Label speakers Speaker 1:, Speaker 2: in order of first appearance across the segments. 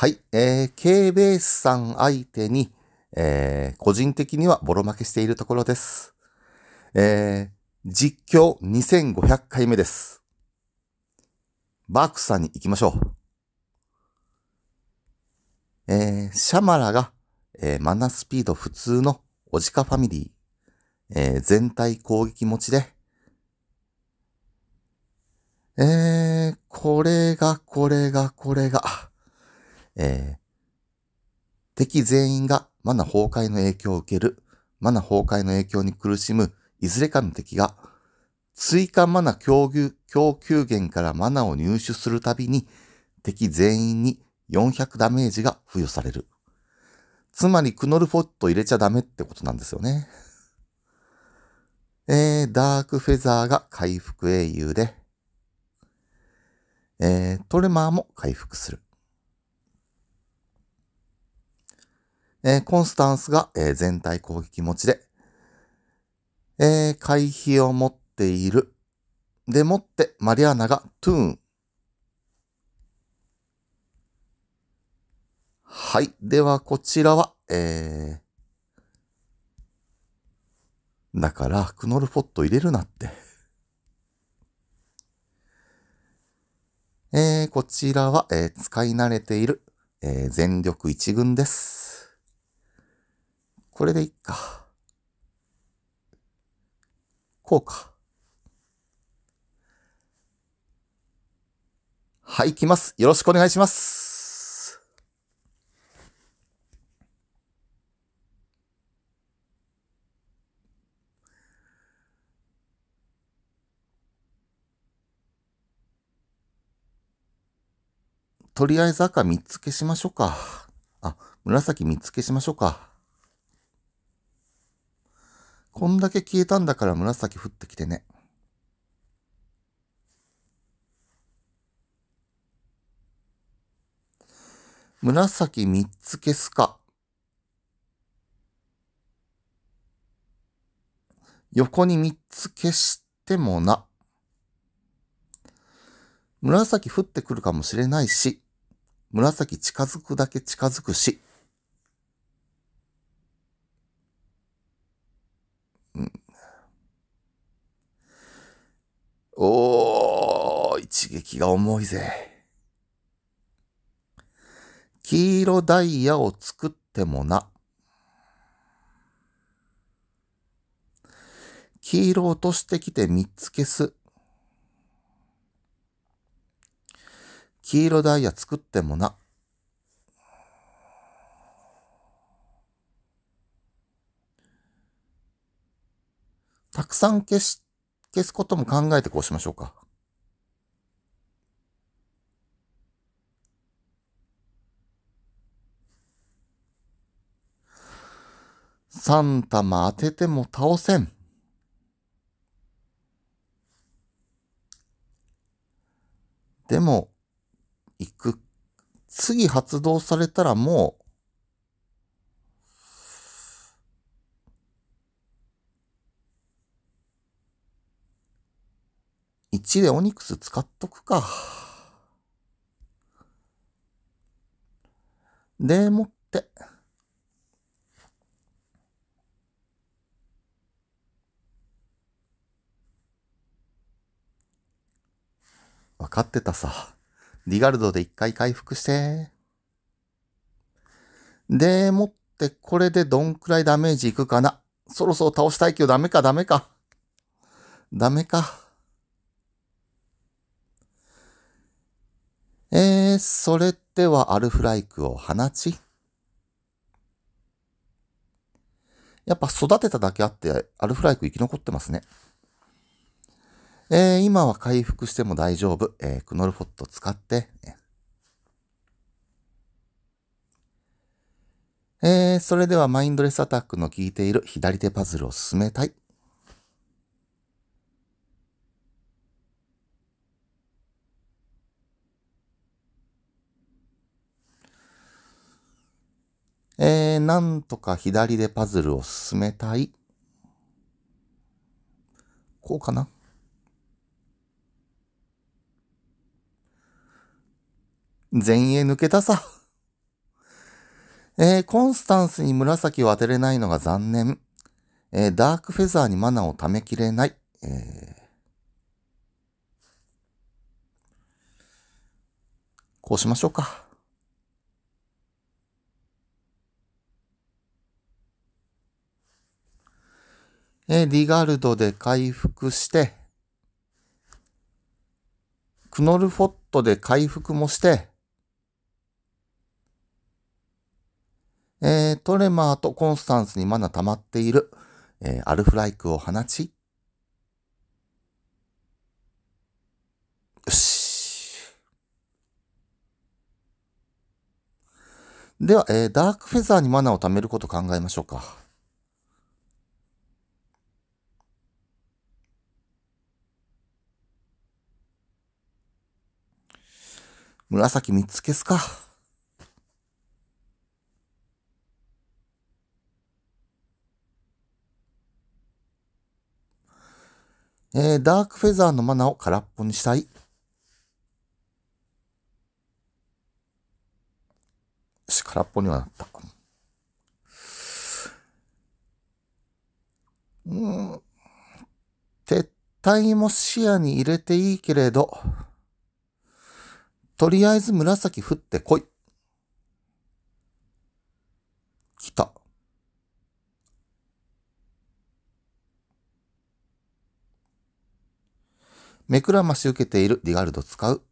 Speaker 1: はい。えー、K ベースさん相手に、えー、個人的にはボロ負けしているところです。えー、実況2500回目です。バークスさんに行きましょう。えー、シャマラが、えー、マナスピード普通のオジカファミリー、えー、全体攻撃持ちで、えー、これが、これが、これが、えー、敵全員がマナ崩壊の影響を受ける、マナ崩壊の影響に苦しむ、いずれかの敵が、追加マナ供給供給源からマナを入手するたびに、敵全員に400ダメージが付与される。つまり、クノルフォット入れちゃダメってことなんですよね。えー、ダークフェザーが回復英雄で、えー、トレマーも回復する。え、コンスタンスが、え全体攻撃持ちで、え回避を持っている。でもって、マリアーナがトゥーン。はい。では、こちらは、えー、だから、クノルフォット入れるなって。えー、こちらは、えー使い慣れている、えー全力一軍です。これでいっか。こうか。はい、来ます。よろしくお願いします。とりあえず赤3つ消しましょうか。あ、紫3つ消しましょうか。こんだけ消えたんだから紫降ってきてね。紫3つ消すか。横に3つ消してもな。紫降ってくるかもしれないし、紫近づくだけ近づくし。おー、一撃が重いぜ。黄色ダイヤを作ってもな。黄色落としてきて三つ消す。黄色ダイヤ作ってもな。たくさん消して、消すことも考えてこうしましょうか。3玉当てても倒せん。でも、行く。次発動されたらもう、1でオニクス使っとくか。でもって、わかってたさ。リガルドで一回回復して。でもって、これでどんくらいダメージいくかな。そろそろ倒したいけどダメかダメか。ダメか。えー、それではアルフライクを放ち。やっぱ育てただけあって、アルフライク生き残ってますね。えー、今は回復しても大丈夫。えー、クノルフォット使って。えー、それではマインドレスアタックの効いている左手パズルを進めたい。えー、なんとか左でパズルを進めたい。こうかな前衛抜けたさ。えー、コンスタンスに紫を当てれないのが残念。えー、ダークフェザーにマナーを貯めきれない。えー、こうしましょうか。え、リガルドで回復して、クノルフォットで回復もして、えー、トレマーとコンスタンスにまだ溜まっている、えー、アルフライクを放ち、よし。では、えー、ダークフェザーにマナを貯めること考えましょうか。紫3つ消すか。えー、ダークフェザーのマナを空っぽにしたい。し、空っぽにはなった。うん。撤退も視野に入れていいけれど、とりあえず紫降ってこい。来た。目くらまし受けているディガルド使う。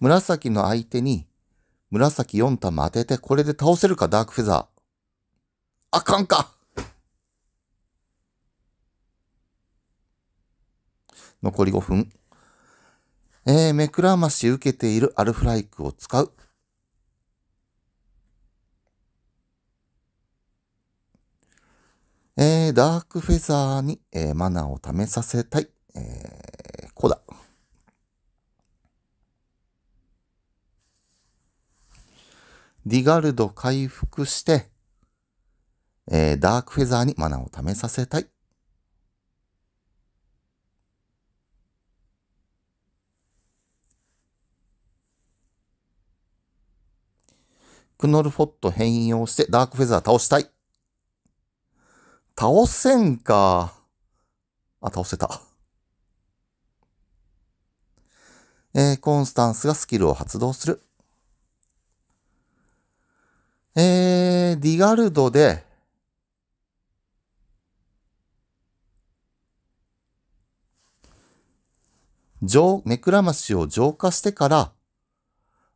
Speaker 1: 紫の相手に紫4玉当ててこれで倒せるか？ダークフェザー。あかんか残り5分。えー、目くらまし受けているアルフライクを使う。えー、ダークフェザーに、えー、マナを貯めさせたい。えー、こうだ。ディガルド回復して、えー、ダークフェザーにマナを貯めさせたい。クノルフォット変容してダークフェザー倒したい。倒せんか。あ、倒せた。えー、コンスタンスがスキルを発動する。えー、ディガルドで、上、目くらましを浄化してから、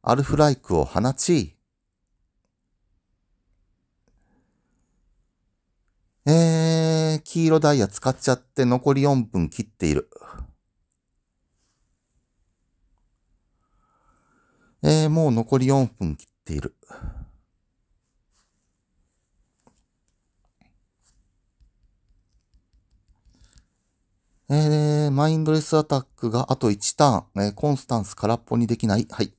Speaker 1: アルフライクを放ち、えー、黄色ダイヤ使っちゃって残り4分切っている。えー、もう残り4分切っている。えー、マインドレスアタックがあと1ターン、えー、コンスタンス空っぽにできない。はい。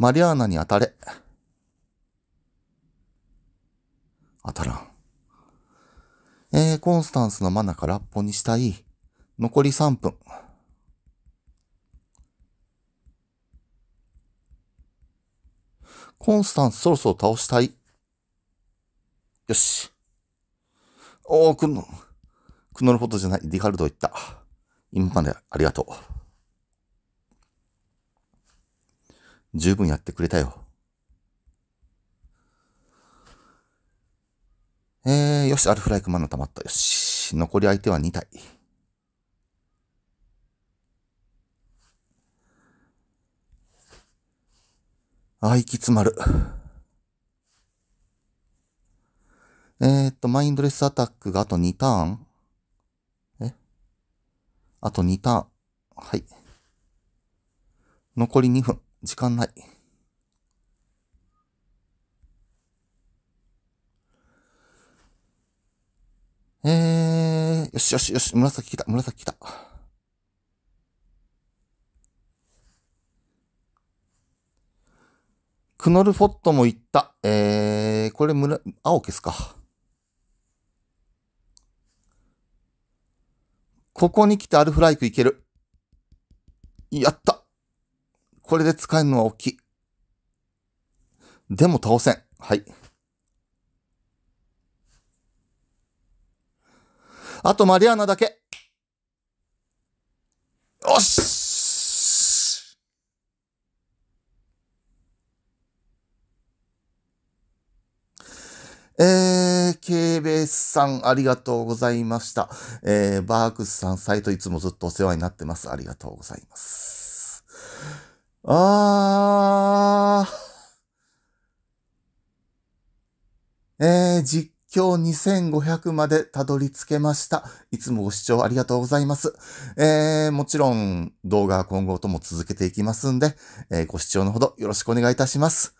Speaker 1: マリアーナに当たれ。当たらん。えー、コンスタンスのマナ空っぽにしたい。残り3分。コンスタンスそろそろ倒したい。よし。おー、くんの、クノルフォトじゃない、ディカルド言った。今までありがとう。十分やってくれたよ。えー、よし、アルフライクマナ溜まった。よし。残り相手は2体。あ、息詰まる。えー、っと、マインドレスアタックがあと2ターンえ？あと2ターン。はい。残り2分。時間ない。えー、よしよしよし、紫来た、紫来た。クノルフォットも行った。えー、これ、むら、青消すか。ここに来てアルフライクいける。やったこれで使えるのは大きい。でも倒せん。はい。あとマリアーナだけ。よしえー、ケーベースさん、ありがとうございました。えー、バークスさん、サイトいつもずっとお世話になってます。ありがとうございます。あー。えー、実況2500までたどり着けました。いつもご視聴ありがとうございます。えー、もちろん動画は今後とも続けていきますんで、えー、ご視聴のほどよろしくお願いいたします。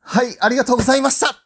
Speaker 1: はい、ありがとうございました